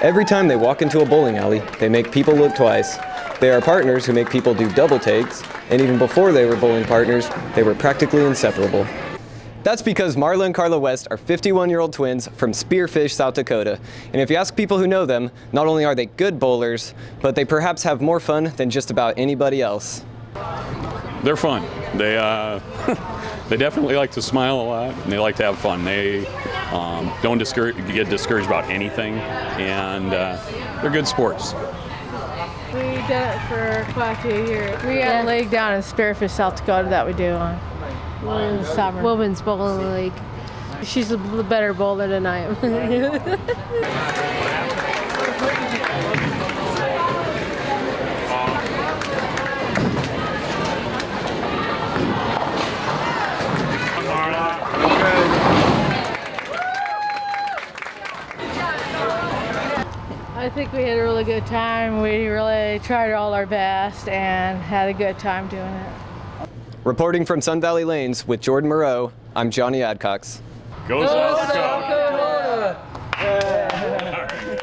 Every time they walk into a bowling alley, they make people look twice. They are partners who make people do double takes, and even before they were bowling partners, they were practically inseparable. That's because Marla and Carla West are 51 year old twins from Spearfish, South Dakota. And if you ask people who know them, not only are they good bowlers, but they perhaps have more fun than just about anybody else. They're fun. They uh, they definitely like to smile a lot and they like to have fun. They um, don't discourage, get discouraged about anything, and uh, they're good sports. We did it for quite a few years. We got Yeah. a league down in Spearfish, South Dakota that we do on in the summer. Women's Bowling League. She's a better bowler than I am. I think we had a really good time. We really tried all our best and had a good time doing it. Reporting from Sun Valley Lanes with Jordan Moreau, I'm Johnnie Adcox. Go South Dakota!